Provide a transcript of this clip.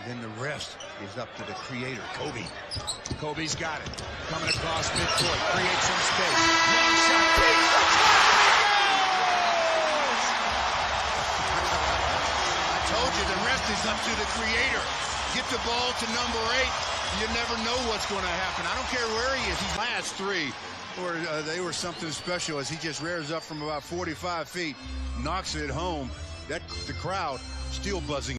And then the rest is up to the creator, Kobe. Kobe's got it. Coming across midcourt, creates some space. Long shot, deep the I told you the rest is up to the creator. Get the ball to number eight. You never know what's going to happen. I don't care where he is. He's last three. Or uh, they were something special as he just rears up from about 45 feet, knocks it home. That the crowd still buzzing.